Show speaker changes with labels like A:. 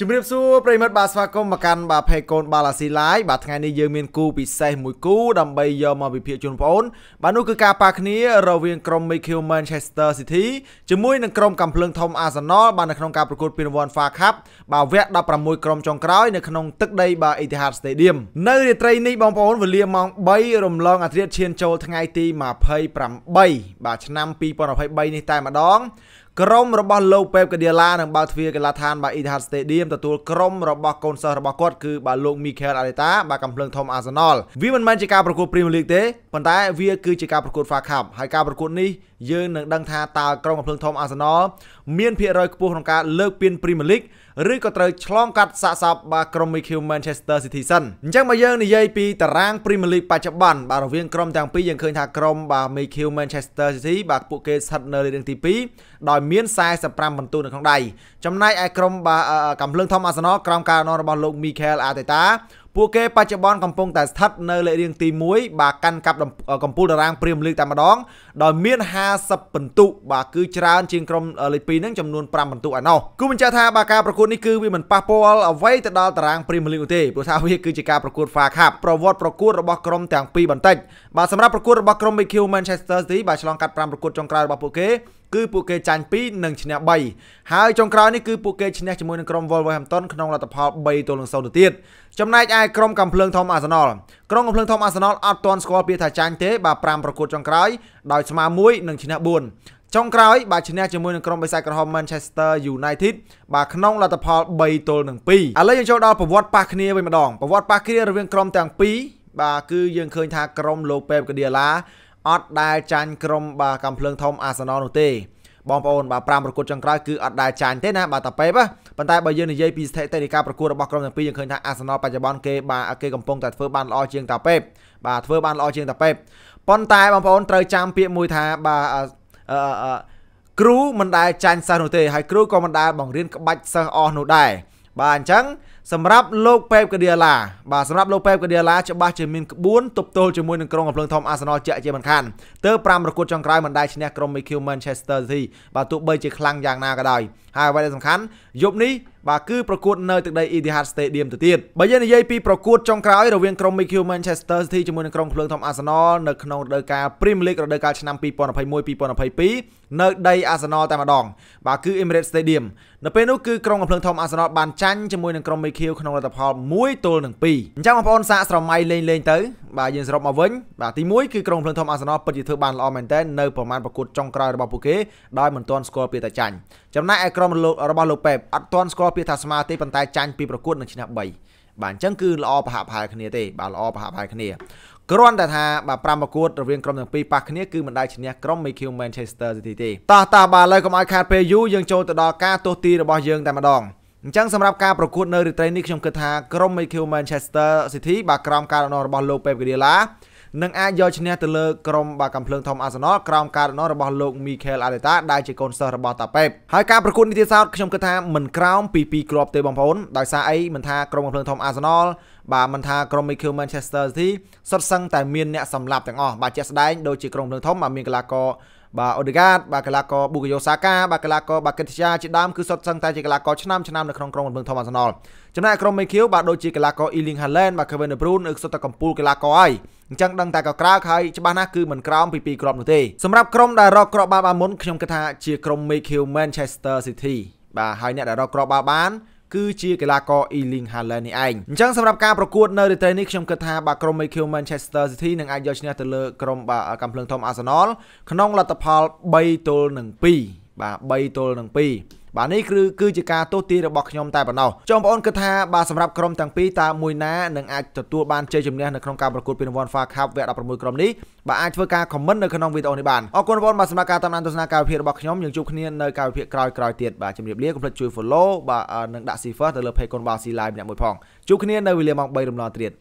A: ជំរាបសួរប្រិមិត្តបាទស្វាគមន៍មកកាន់បាទផេកូនបាឡាស៊ីឡាយបាទថ្ងៃនេះយើងមានគូពិសេសមួយគូដើម្បីយកមកវិភាគជូនបងប្អូនបាទនោះគឺការប៉ះគ្នារវាងក្រុម Mikel Manchester City ជាមួយនឹងក្រុមកំភ្លើងធំ Arsenal បាទនៅក្នុងការប្រកួតពានរង្វាន់ FA Cup បាទវគ្គ16ក្រុមចុងក្រោយនៅក្នុងទឹកដីបាទ Etihad Stadium នៅរាត្រីនេះបងប្អូនវេលាម៉ោង3រំលងអាធ្រាត្រឈានចូលថ្ងៃទី28បាទឆ្នាំ2023នេះតែម្ដង ក្រុមរបស់លោកពេបកាឌីឡានឹងបើកទ្វារកីឡាដ្ឋានបាទ Etihad Stadium ទទួលក្រុមរបស់កូនសិស្សរបស់គាត់គឺបាទលោក Mikel Arteta បាទកំភ្លើងធំ Arsenal វាមិនមែនជាការប្រកួត Premier League ទេប៉ុន្តែវាគឺជាការប្រកួត FA Cup ហើយការប្រកួតនេះយើងនឹងដឹងថាតើក្រុមកំភ្លើងធំ Arsenal មានភាគរយខ្ពស់ក្នុងការលើកពាន Premier League ឬក៏ត្រូវឆ្លងកាត់សាកសពបាទក្រុម Mikel Manchester City សិនអញ្ចឹងបើយើងនិយាយពីតារាង Premier League បច្ចុប្បន្នបាទរវាងក្រុមទាំងពីរយើងឃើញថាក្រុមបាទ Mikel Manchester City បាទពួកគេស្ថិតនៅលេខទី2 ដោយមាន45ពិន្ទុនៅក្នុងដៃចំណែកឯក្រុមបាទកំភ្លើងធំ Arsenal ក្រោមការណែនាំរបស់លោក Mikel Arteta ពួកគេបច្ចុប្បន្នកំពុងតែស្ថិតនៅលេខរៀងទី1បាទកាន់កាប់កំពូលតារាងព្រីមលីកតែម្ដងដោយមាន50ពិន្ទុបាទគឺច្រើនជាងក្រុមលេខ2ហ្នឹងចំនួន5ពិន្ទុឯណោះគូបញ្ជាក់ថាបាទការប្រកួតនេះគឺវាមិនប៉ះពាល់អ្វីទៅដល់តារាងព្រីមលីកនោះទេព្រោះថាវាគឺជាការប្រកួត FA Cup ប្រវត្តិប្រកួតរបស់ក្រុមទាំងពីរបន្តិចបាទសម្រាប់ប្រកួតរបស់ក្រុម BQ Manchester City បាទឆ្លងកាត់5ប្រកួតចុងក្រោយរបស់ពួកគេគឺពួកគេចាញ់2និងឈ្នះ3ហើយចុងក្រោយនេះគឺពួកគេឈ្នះជាមួយនឹងក្រុម Wolverhampton ក្នុងលទ្ធផល3ទល់នឹង0ទៅទៀតចំណែកឯក្រុមកំភ្លើងធំ Arsenal ក្រុមកំភ្លើងធំ Arsenal អត់ទាន់ស្គាល់ពាក្យថាចាញ់ទេបាទ5ប្រកួតចុងក្រោយដោយស្មើ1និងឈ្នះ4ចុងក្រោយបាទឈ្នះជាមួយនឹងក្រុមបិសាចក្រហម Manchester United បាទក្នុងលទ្ធផល3ទល់នឹង2ឥឡូវយើងចូលដល់ប្រវត្តិប៉ះគ្នាវិញម្ដងប្រវត្តិប៉ះគ្នារវាងក្រុមទាំងពីរបាទគឺយើងឃើញថាក្រុមលោកពេបកាឌីឡា អត់ដែលចាញ់ក្រុមបាទកំភ្លើងធំ Arsenal នោះទេបងប្អូនបាទ5ប្រកួតចុងក្រោយគឺអត់ដែលចាញ់ទេណាបាទតាប៉េបប៉ុន្តែបើយើងនិយាយពីស្ថិតិនៃការប្រកួតរបស់ក្រុមទាំងពីរយើងឃើញថា Arsenal បច្ចុប្បន្នគេបាទគេកំពុងតែធ្វើបានល្អជាងតាប៉េបបាទធ្វើបានល្អជាងតាប៉េបប៉ុន្តែបងប្អូនត្រូវចាំពាក្យមួយថាបាទអឺគ្រូមិនដែលចាញ់សិស្សនោះទេហើយគ្រូក៏មិនដែលបង្រៀនក្បាច់សិស្សអស់នោះដែរបាទអញ្ចឹង សម្រាប់លោកពេបកាឌីឡាបាទសម្រាប់លោកពេបកាឌីឡាច្បាស់ជាមានក្បួនទប់ទល់ជាមួយនឹងក្រុមកំភ្លើងធំ Arsenal ជាក់ជាមិនខានទើប5ប្រកួតចុងក្រោយមិនដែលឈ្នះក្រុម Mikel Manchester City បាទទោះបីជាខ្លាំងយ៉ាងណាក៏ដោយហើយអ្វីដែលសំខាន់យប់នេះ បាទគឺប្រកួតនៅទឹកដី Etihad Stadium ទៅទៀតបើយើងនិយាយពីប្រកួតចុងក្រោយរវាងក្រុម Mikel Manchester City ជាមួយនឹងក្រុមភ្លើងធំ Arsenal នៅក្នុងរដូវកាល Premier League រដូវកាលឆ្នាំ2021-2022នៅដី Arsenal តែម្ដង បាទគឺ Emirates Stadium នៅពេលនោះគឺក្រុមកំភ្លើងធំ Arsenal បានចាញ់ជាមួយនឹងក្រុម Mikel ក្នុងលទ្ធផល1ទល់នឹង2អញ្ចឹងបងប្អូនសាកស្រមៃលេងលេងទៅបាទយើងសរុបមកវិញបាទទី1គឺក្រុមភ្លើងធំ Arsenal ពិតជាធ្វើបានល្អមែនទែននៅប្រមាណប្រកួតចុងក្រោយរបស់ពួកគេដោយមិនទាន់ស្គាល់ពាក្យថាចាញ់ ចំណែកឯក្រុមរបស់លោកពេបអត់ទាន់ស្គាល់ពាក្យថាស្មើទេប៉ុន្តែចាញ់ពីប្រកួតនឹងឈ្នះ3បាទអញ្ចឹងគឺល្អប្រហាក់ប្រហែលគ្នាទេបាទល្អប្រហាក់ប្រហែលគ្នាគ្រាន់តែថាបាទ5ប្រកួតរវាងក្រុមទាំងពីរប៉ះគ្នាគឺមិនដែលឈ្នះក្រុម Mikel Manchester City ទេតោះតោះបាទឥឡូវកុំឲ្យខាតពេលយូរយើងចូលទៅដល់ការទស្សទីរបស់យើងតែម្ដងអញ្ចឹងសម្រាប់ការប្រកួតនៅរាត្រីនេះខ្ញុំគិតថាក្រុម Mikel Manchester City បាទក្រោមការដឹកនាំរបស់លោក Pep Guardiola នឹងអាចយកឈ្នះទៅលើក្រុមបាកំភ្លើងធំអាសណលក្រោមការដឹកនាំរបស់លោកមីខែលអាឡេតាដែលជាកូនសិស្សរបស់តាប៉េបហើយការប្រកួតនេះទៀតសោតខ្ញុំគិតថាមិនក្រោមពី2គ្រាប់ទេបងប្អូនដោយសារអីមិនថាក្រុមកំភ្លើងធំអាសណលបាទមិនថាក្រុម Mikel Manchester City សុទ្ធសឹងតែមានអ្នកសម្លាប់ទាំងអស់បាទជាក់ស្ដែងដូចជាក្រុមភ្លើងធំបាទមានកីឡាករ បាទអូដេហ្គាតបាទកីឡាករប៊ូកាយ៉ូសាកាបាទកីឡាករបាទកិតិយាជាដើមគឺសុទ្ធសឹងតែជាកីឡាករឆ្នាំឆ្នាំនៅក្នុងក្រុមកំពឹងធំអាសណលចំណែកក្រុមមេឃីវបាទដូចជាកីឡាករអ៊ីលីងហាឡែនបាទ Kevin De Bruyne គឺសុទ្ធតែកំពូលកីឡាករហើយអញ្ចឹងដឹងតែក៏ក្រើកហើយច្បាស់ណាស់គឺមិនក្រោមពី2គ្រាប់នោះទេសម្រាប់ក្រុមដែលរកគ្រាប់បាល់បានមុនខ្ញុំគិតថាជាក្រុម Mikel Manchester City បាទហើយអ្នកដែលរកគ្រាប់បាល់បាន គឺជាកីឡាករ Erling Haaland នេះឯងអញ្ចឹងសម្រាប់ការប្រកួតនៅរាត្រីនេះខ្ញុំគិតថាបាទក្រុម Mikel Manchester City នឹងអាចយកឈ្នះទៅលើក្រុមបាទកំភ្លើងធំ Arsenal ក្នុងលទ្ធផល3ទល់នឹង2បាទ3ទល់នឹង2 បាទនេះគឺគឺជាការទស្សន៍ទាយរបស់ខ្ញុំតែប៉ុណ្ណោះចុងបងប្អូនគិតថាបាទសម្រាប់ក្រុមទាំងពីរតើមួយណានឹងអាចទទួលបានជ័យជំនះនៅក្នុងការប្រកួតពានរង្វាន់ FA Cup វគ្គ16ក្រុមនេះបាទអាចធ្វើការ comment នៅក្នុងវីដេអូនេះបានអរគុណបងប្អូនបាទសម្រាប់ការតាមដានទស្សនាការវិភាគរបស់ខ្ញុំយើងជួបគ្នានៅការវិភាគក្រោយៗទៀតបាទជម្រាបលាកុំភ្លេចជួយ follow បាទនិងដាក់ cipher ទៅលើ page កូនបាល់ C Live ម្នាក់មួយផងជួបគ្នានៅវេលាម៉ោង3រំលងទៀត